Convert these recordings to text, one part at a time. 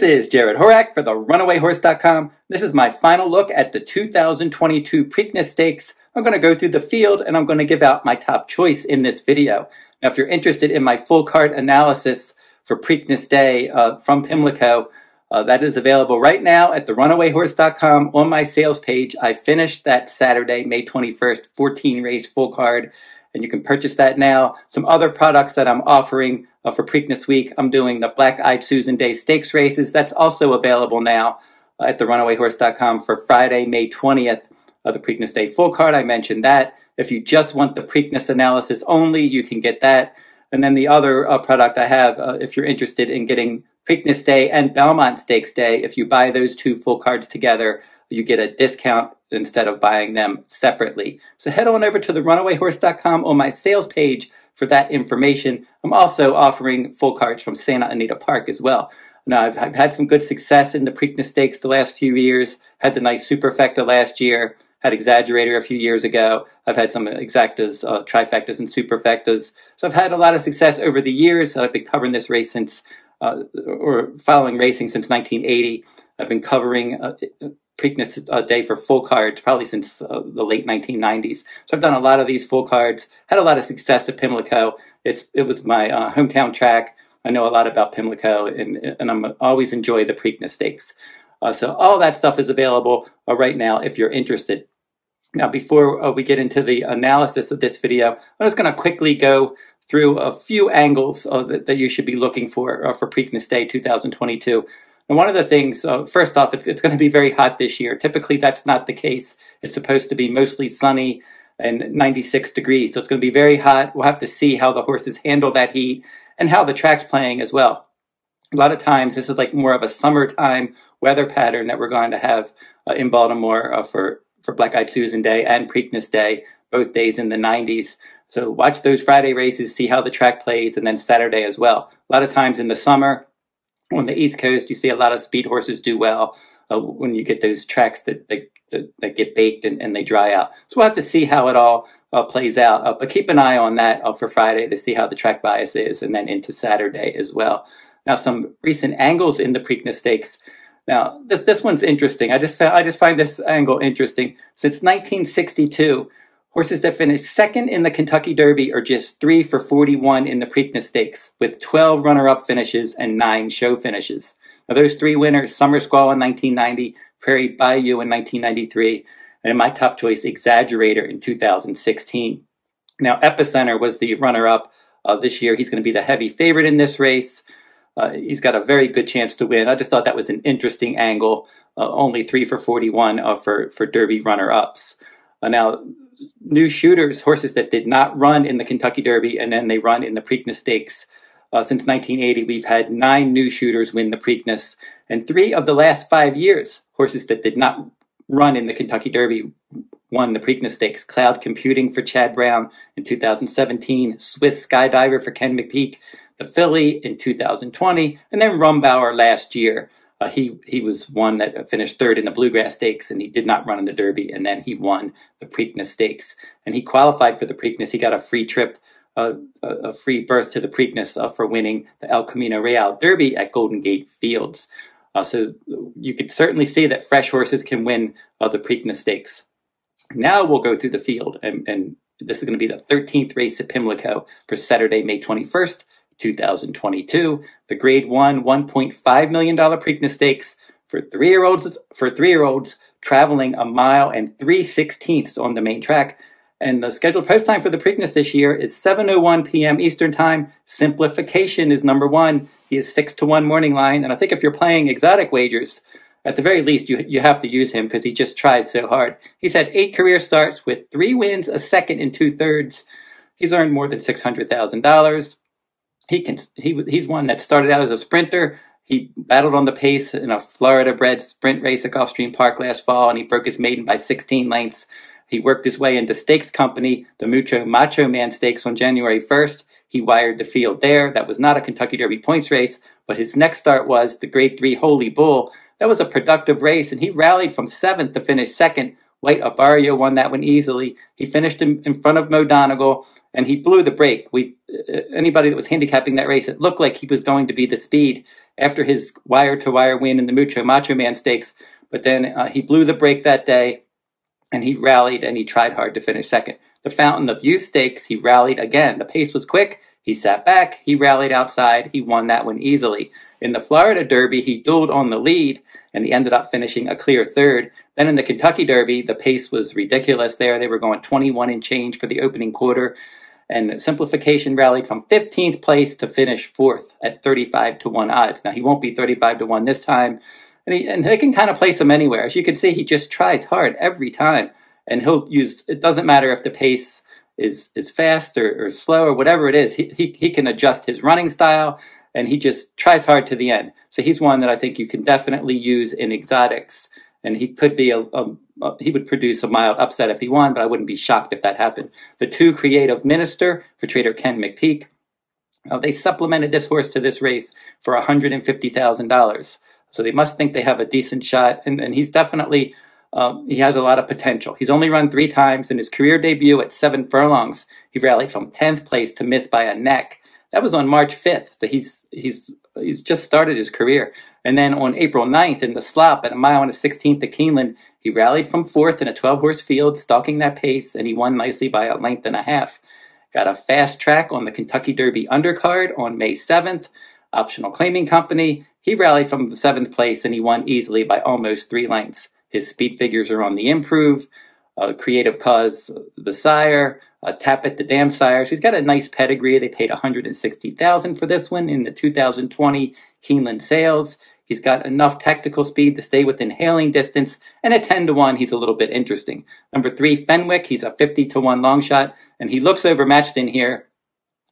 This is Jarrod Horak for the runawayhorse.com. This is my final look at the 2022 Preakness Stakes. I'm going to go through the field and I'm going to give out my top choice in this video. Now, if you're interested in my full card analysis for Preakness Day uh, from Pimlico, uh, that is available right now at the runawayhorse.com on my sales page. I finished that Saturday, May 21st, 14 race full card and you can purchase that now. Some other products that I'm offering uh, for Preakness Week, I'm doing the Black Eyed Susan Day Stakes races. That's also available now uh, at therunawayhorse.com for Friday, May 20th, uh, the Preakness Day full card. I mentioned that. If you just want the Preakness analysis only, you can get that. And then the other uh, product I have, uh, if you're interested in getting Preakness Day and Belmont Stakes Day, if you buy those two full cards together, you get a discount instead of buying them separately. So head on over to the runawayhorse.com on my sales page for that information. I'm also offering full cards from Santa Anita Park as well. Now, I've, I've had some good success in the Preakness Stakes the last few years. Had the nice Superfecta last year. Had Exaggerator a few years ago. I've had some exactas, uh, trifectas, and superfectas. So I've had a lot of success over the years. I've been covering this race since, uh, or following racing since 1980. I've been covering uh, Preakness uh, Day for full cards probably since uh, the late 1990s. So I've done a lot of these full cards, had a lot of success at Pimlico. It's it was my uh, hometown track. I know a lot about Pimlico, and and I'm always enjoy the Preakness Stakes. Uh, so all that stuff is available uh, right now if you're interested. Now, before uh, we get into the analysis of this video, I'm just going to quickly go through a few angles that, that, you should be looking for for Preakness Day 2022. And one of the things, uh, first off, it's, it's going to be very hot this year. Typically, that's not the case. It's supposed to be mostly sunny and 96 degrees. So it's going to be very hot. We'll have to see how the horses handle that heat and how the track's playing as well. A lot of times, this is like more of a summertime weather pattern that we're going to have uh, in Baltimore uh, for, for Black Eyed Susan Day and Preakness Day, both days in the 90s. So watch those Friday races, see how the track plays, and then Saturday as well. A lot of times in the summer, on the East Coast, you see a lot of speed horses do well uh, when you get those tracks that, that, that get baked and, and, they dry out. So we'll have to see how it all uh, plays out. Uh, but keep an eye on that uh, for Friday to see how the track bias is, and then into Saturday as well. Now, some recent angles in the Preakness Stakes. Now, this this one's interesting. I just found, I just find this angle interesting. Since 1962, Horses that finished second in the Kentucky Derby are just 3 for 41 in the Preakness Stakes, with 12 runner-up finishes and 9 show finishes. Now those three winners, Summer Squall in 1990, Prairie Bayou in 1993, and my top choice, Exaggerator in 2016. Now Epicenter was the runner-up uh, this year. He's going to be the heavy favorite in this race. Uh, he's got a very good chance to win. I just thought that was an interesting angle. Uh, only 3 for 41 uh, for, for Derby runner-ups. Uh, now, new shooters, horses that did not run in the Kentucky Derby and then they run in the Preakness Stakes. Uh, since 1980, we've had nine new shooters win the Preakness, and three of the last five years, horses that did not run in the Kentucky Derby won the Preakness Stakes. Cloud Computing for Chad Brown in 2017, Swiss Skydiver for Ken McPeek, the Filly in 2020, and then Rombauer last year. Uh, he he was one that finished third in the Bluegrass Stakes, and he did not run in the Derby, and then he won the Preakness Stakes, and he qualified for the Preakness. He got a free trip, uh, a, free berth to the Preakness uh, for winning the El Camino Real Derby at Golden Gate Fields. Uh, so you could certainly see that fresh horses can win uh, the Preakness Stakes. Now we'll go through the field, and, and this is going to be the 13th race at Pimlico for Saturday, May 21st. 2022. The grade one $1.5 million Preakness Stakes for three-year-olds for three-year-olds traveling a mile and three sixteenths on the main track. And the scheduled post time for the Preakness this year is 7.01 p.m. Eastern Time. Simplification is number one. He is 6 to 1 morning line. And I think if you're playing exotic wagers, at the very least, you, you have to use him because he just tries so hard. He's had eight career starts with three wins, a second, and two thirds. He's earned more than $600,000 he can he he's one that started out as a sprinter. He battled on the pace in a Florida bred sprint race at Gulfstream Park last fall, and he broke his maiden by 16 lengths. He worked his way into stakes company, the Mucho Macho Man Stakes on January 1st. He wired the field there. That was not a Kentucky Derby points race, but his next start was the Grade 3 Holy Bull. That was a productive race, and he rallied from seventh to finish second. White Abarrio won that one easily. He finished in, in front of Mo Donegal, and he blew the break. We uh, anybody that was handicapping that race, it looked like he was going to be the speed after his wire to wire win in the Mucho Macho Man Stakes, but then uh, he blew the break that day, and he rallied and he tried hard to finish second. The Fountain of Youth Stakes, he rallied again. The pace was quick. He sat back. He rallied outside. He won that one easily. In the Florida Derby, he dueled on the lead and he ended up finishing a clear third. Then in the Kentucky Derby, the pace was ridiculous there. They were going 21 and change for the opening quarter. And Simplification rallied from 15th place to finish fourth at 35 to 1 odds. Now, he won't be 35 to 1 this time. And, he, and they can kind of place him anywhere. As you can see, he just tries hard every time. And he'll use, it doesn't matter if the pace is, is fast or, or slow or whatever it is. He, he, he can adjust his running style and he just tries hard to the end. So he's one that I think you can definitely use in exotics, and he could be a, a, a, he would produce a mild upset if he won, but I wouldn't be shocked if that happened. The two creative minister for trader Ken McPeek, uh, they supplemented this horse to this race for $150,000. So they must think they have a decent shot, and, and he's definitely um, he has a lot of potential. He's only run three times in his career debut at seven furlongs. He rallied from 10th place to miss by a neck. That was on March 5th. So he's, he's, he's just started his career. And then on April 9th in the slop at a mile and a 16th at Keeneland, he rallied from fourth in a 12 horse field, stalking that pace, and he won nicely by a length and a half. Got a fast track on the Kentucky Derby undercard on May 7th. Optional Claiming Company, he rallied from the seventh place and he won easily by almost three lengths. His speed figures are on the improve. Uh, Creative Cause, the sire, uh, Tapit the Dam Sire. She's got a nice pedigree. They paid 160000 for this one in the 2020 Keeneland sales. He's got enough technical speed to stay within hailing distance, and at 10 to 1, he's a little bit interesting. Number three, Fenwick, he's a 50 to 1 long shot, and he looks overmatched in here,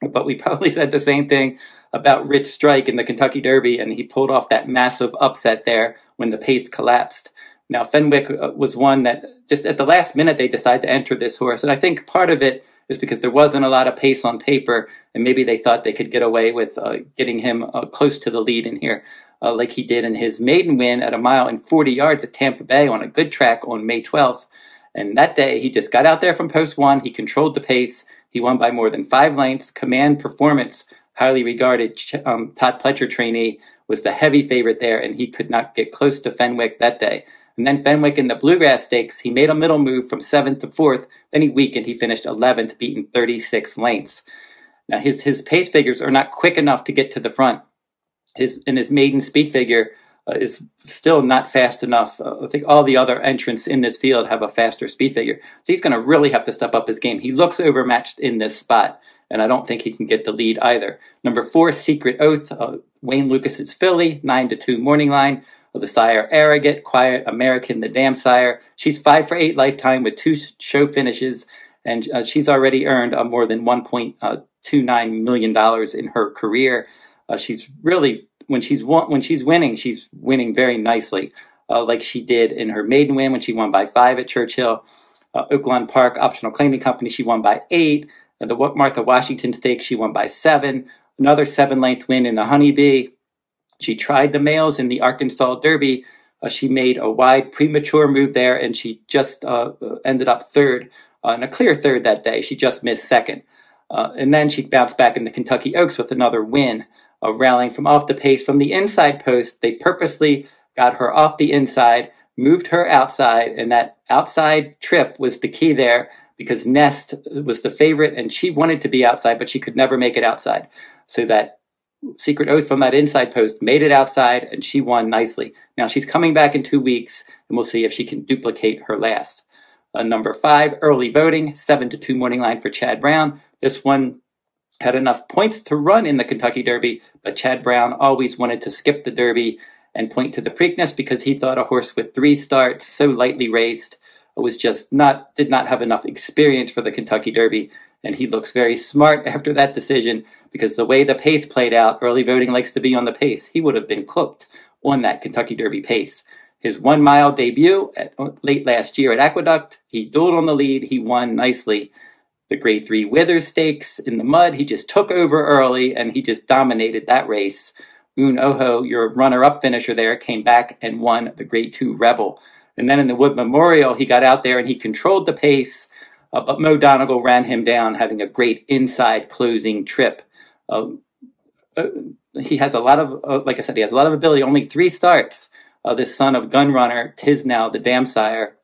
but we probably said the same thing about Rich Strike in the Kentucky Derby, and he pulled off that massive upset there when the pace collapsed. Now, Fenwick uh, was one that just at the last minute they decided to enter this horse. And I think part of it is because there wasn't a lot of pace on paper, and maybe they thought they could get away with uh, getting him uh, close to the lead in here, uh, like he did in his maiden win at a mile and 40 yards at Tampa Bay on a good track on May 12th. And that day, he just got out there from post one. He controlled the pace. He won by more than five lengths. Command Performance, highly regarded um, Todd Pletcher trainee, was the heavy favorite there, and he could not get close to Fenwick that day. And then Fenwick in the Bluegrass Stakes, he made a middle move from seventh to fourth. Then he weakened. He finished 11th, beating 36 lengths. Now his his pace figures are not quick enough to get to the front. His and his maiden speed figure uh, is still not fast enough. Uh, I think all the other entrants in this field have a faster speed figure. So he's going to really have to step up his game. He looks overmatched in this spot, and I don't think he can get the lead either. Number four, Secret Oath, uh, Wayne Lukas's filly, nine to two morning line the sire Arrogate, Quiet, American, the Dam Sire. She's five for eight lifetime with two show finishes, and uh, she's already earned uh, more than $1.29 million in her career. Uh, she's really, when she's, when she's winning, she's winning very nicely, uh, like she did in her maiden win when she won by five at Churchill. Uh, Oaklawn Park Optional Claiming Company, she won by eight. the Martha Washington Stakes, she won by seven. Another seven length win in the Honeybee. She tried the males in the Arkansas Derby. Uh, she made a wide premature move there, and she just uh, ended up third, uh, and a clear third that day. She just missed second. Uh, and then she bounced back in the Kentucky Oaks with another win, uh, rallying from off the pace from the inside post. They purposely got her off the inside, moved her outside, and that outside trip was the key there because Nest was the favorite and she wanted to be outside, but she could never make it outside. So that Secret Oath from that inside post made it outside, and she won nicely. Now she's coming back in two weeks, and we'll see if she can duplicate her last. Uh, number five, early voting, seven to two morning line for Chad Brown. This one had enough points to run in the Kentucky Derby, but Chad Brown always wanted to skip the Derby and point to the Preakness because he thought a horse with three starts, so lightly raced, was just not did not have enough experience for the Kentucky Derby and he looks very smart after that decision because the way the pace played out, early voting likes to be on the pace. He would have been cooked on that Kentucky Derby pace. His one mile debut at, late last year at Aqueduct, he dueled on the lead. He won nicely. The grade three Withers Stakes in the mud, he just took over early and he just dominated that race. Un your runner up finisher there, came back and won the grade two Rebel. And then in the Wood Memorial, he got out there and he controlled the pace Uh, but Mo Donegal ran him down, having a great inside closing trip. Uh, uh he has a lot of, uh, like I said, he has a lot of ability. Only three starts. Uh, this son of Gunrunner, Tiznow, the dam sire.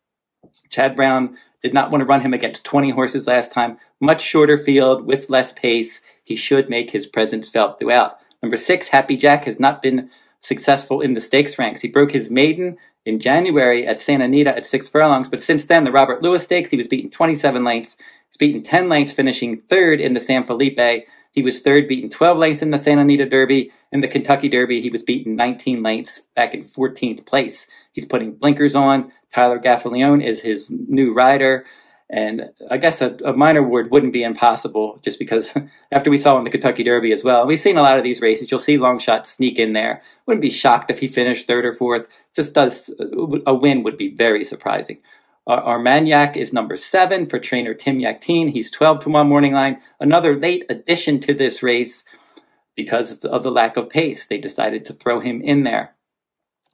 Chad Brown did not want to run him against 20 horses last time. Much shorter field with less pace. He should make his presence felt throughout. Number six, Happy Jack has not been successful in the stakes ranks. He broke his maiden in January at Santa Anita at six furlongs, but since then, the Robert Lewis Stakes, he was beaten 27 lengths. He's beaten 10 lengths, finishing third in the San Felipe. He was third, beaten 12 lengths in the Santa Anita Derby. In the Kentucky Derby, he was beaten 19 lengths back in 14th place. He's putting blinkers on. Tyler Gaffalione is his new rider. And I guess a, a, minor word wouldn't be impossible just because after we saw in the Kentucky Derby as well, we've seen a lot of these races. You'll see long shots sneak in there. Wouldn't be shocked if he finished third or fourth. Just does a win would be very surprising. Uh, Armagnac is number seven for trainer Tim Yakteen. He's 12 to 1 morning line. Another late addition to this race because of the lack of pace. They decided to throw him in there.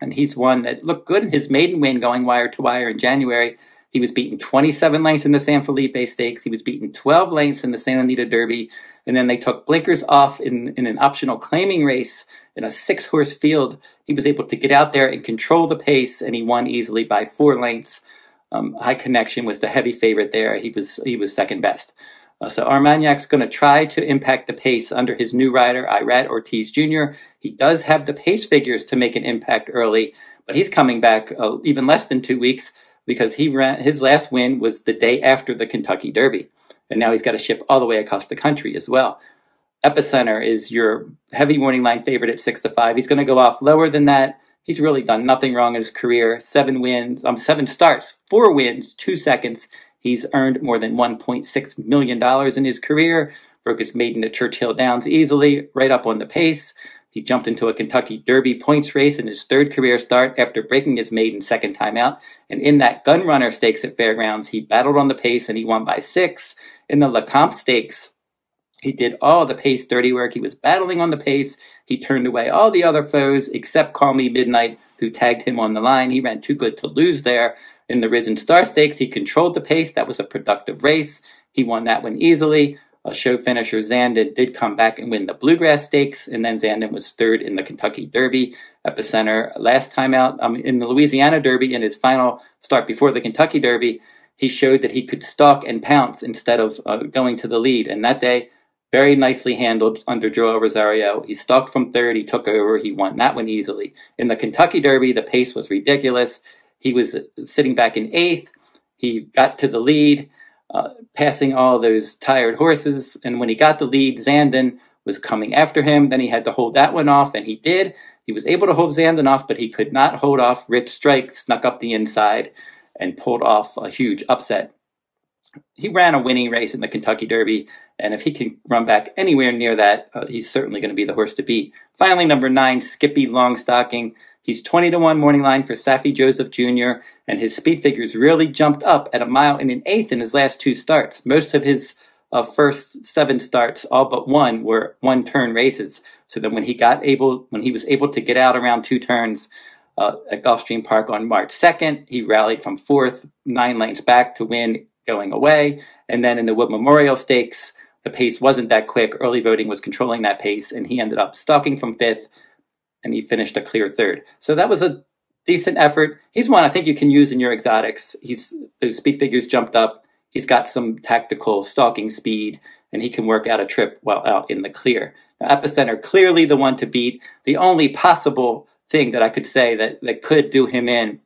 And he's one that looked good in his maiden win going wire to wire in January. He was beaten 27 lengths in the San Felipe Stakes. He was beaten 12 lengths in the Santa Anita Derby. And then they took blinkers off in, in an optional claiming race in a six horse field. He was able to get out there and control the pace, and he won easily by four lengths. Um, High Connection was the heavy favorite there. He was he was second best. Uh, so Armagnac's going to try to impact the pace under his new rider, Irad Ortiz Jr. He does have the pace figures to make an impact early, but he's coming back uh, even less than two weeks because he ran his last win was the day after the Kentucky Derby, and now he's got to ship all the way across the country as well. Epicenter is your heavy morning line favorite at six to five. He's going to go off lower than that. He's really done nothing wrong in his career. Seven wins, um, seven starts, four wins, two seconds. He's earned more than $1.6 million in his career. Broke his maiden at Churchill Downs easily, right up on the pace. He jumped into a Kentucky Derby points race in his third career start after breaking his maiden second time out. And in that gun runner stakes at Fairgrounds, he battled on the pace and he won by six. In the Lecomte stakes, he did all the pace dirty work. He was battling on the pace. He turned away all the other foes except Call Me Midnight, who tagged him on the line. He ran too good to lose there. In the Risen Star Stakes, he controlled the pace. That was a productive race. He won that one easily. A show finisher Zandon did come back and win the Bluegrass Stakes, and then Zandon was third in the Kentucky Derby. Epicenter last time out um, in the Louisiana Derby in his final start before the Kentucky Derby, he showed that he could stalk and pounce instead of uh, going to the lead. And that day, very nicely handled under Joel Rosario. He stalked from third, he took over, he won that one easily. In the Kentucky Derby, the pace was ridiculous. He was sitting back in eighth. He got to the lead uh, passing all those tired horses. And when he got the lead, Zandon was coming after him. Then he had to hold that one off, and he did. He was able to hold Zandon off, but he could not hold off Rich Strike, snuck up the inside and pulled off a huge upset. He ran a winning race in the Kentucky Derby, and if he can run back anywhere near that, uh, he's certainly going to be the horse to beat. Finally, number nine, Skippylongstocking. He's 20 to 1 morning line for Saffie Joseph Jr., and his speed figures really jumped up at a mile and an eighth in his last two starts. Most of his uh, first seven starts, all but one, were one turn races. So that when he got able, when he was able to get out around two turns uh, at Gulfstream Park on March 2nd, he rallied from fourth, nine lanes back to win going away. And then in the Wood Memorial Stakes, the pace wasn't that quick. Early voting was controlling that pace, and he ended up stalking from fifth and he finished a clear third. So that was a decent effort. He's one I think you can use in your exotics. He's those speed figures jumped up. He's got some tactical stalking speed, and he can work out a trip while out in the clear. Now, Epicenter clearly the one to beat. The only possible thing that I could say that that could do him in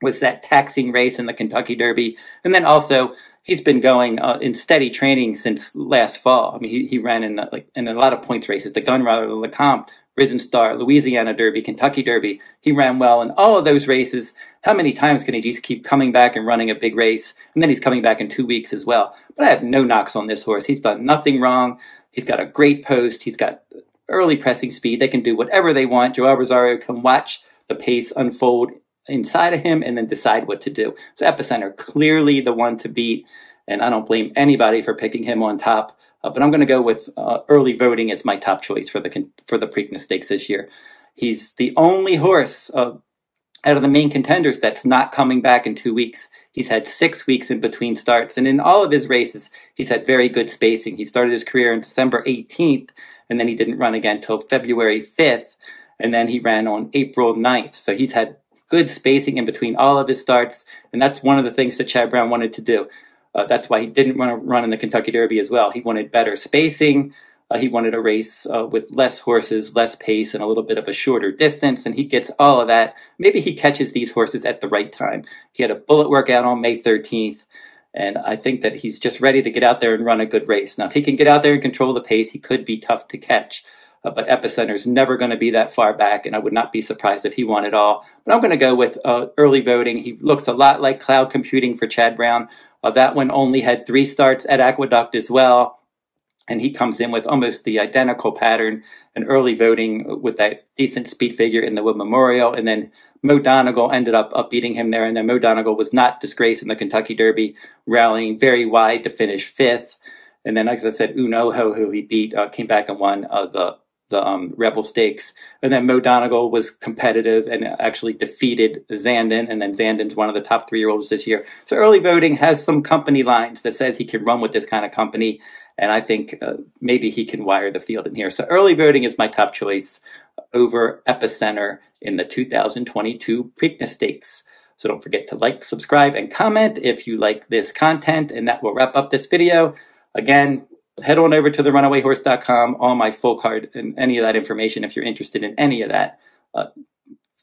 was that taxing race in the Kentucky Derby, and then also he's been going uh, in steady training since last fall. I mean, he, he ran in the, like in a lot of points races, the Gun Runner, the Lecomte, Risen Star, Louisiana Derby, Kentucky Derby. He ran well in all of those races. How many times can he just keep coming back and running a big race? And then he's coming back in two weeks as well. But I have no knocks on this horse. He's done nothing wrong. He's got a great post. He's got early pressing speed. They can do whatever they want. Joel Rosario can watch the pace unfold inside of him and then decide what to do. So Epicenter, clearly the one to beat. And I don't blame anybody for picking him on top. Uh, but I'm going to go with uh, early voting as my top choice for the for the Preakness Stakes this year. He's the only horse uh, out of the main contenders that's not coming back in two weeks. He's had six weeks in between starts, and in all of his races, he's had very good spacing. He started his career on December 18th, and then he didn't run again until February 5th, and then he ran on April 9th. So he's had good spacing in between all of his starts, and that's one of the things that Chad Brown wanted to do. Uh, that's why he didn't want to run in the Kentucky Derby as well. He wanted better spacing. Uh, he wanted a race uh, with less horses, less pace, and a little bit of a shorter distance, and he gets all of that. Maybe he catches these horses at the right time. He had a bullet workout on May 13th, and I think that he's just ready to get out there and run a good race. Now, if he can get out there and control the pace, he could be tough to catch. Uh, but Epicenter's never going to be that far back, and I would not be surprised if he won it all. But I'm going to go with uh, early voting. He looks a lot like cloud computing for Chad Brown. Uh, that one only had three starts at Aqueduct as well and he comes in with almost the identical pattern and early voting with that decent speed figure in the Wood Memorial. And then Mo Donegal ended up, up beating him there. And then Mo Donegal was not disgraced in the Kentucky Derby, rallying very wide to finish fifth. And then, as I said, Un Ojo, who he beat, uh, came back and won uh, the the um, Rebel Stakes. And then Mo Donegal was competitive and actually defeated Zandon. And then Zandon's one of the top three year olds this year. So early voting has some company lines that says he can run with this kind of company. And I think uh, maybe he can wire the field in here. So early voting is my top choice over Epicenter in the 2022 Preakness Stakes. So don't forget to like, subscribe, and comment if you like this content. And that will wrap up this video. Again, head on over to therunawayhorse.com, all my full card and any of that information if you're interested in any of that. Uh,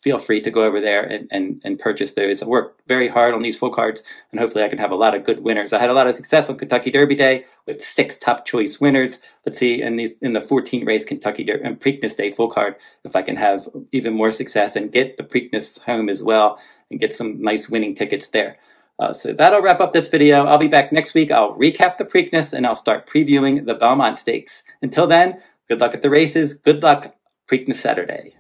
feel free to go over there and, and, and purchase those. I worked very hard on these full cards, and hopefully I can have a lot of good winners. I had a lot of success on Kentucky Derby Day with six top choice winners. Let's see in these in the 14 race Kentucky Derby and Preakness Day full card if I can have even more success and get the Preakness home as well and get some nice winning tickets there. Uh, so that'll wrap up this video. I'll be back next week. I'll recap the Preakness and I'll start previewing the Belmont Stakes. Until then, good luck at the races. Good luck Preakness Saturday.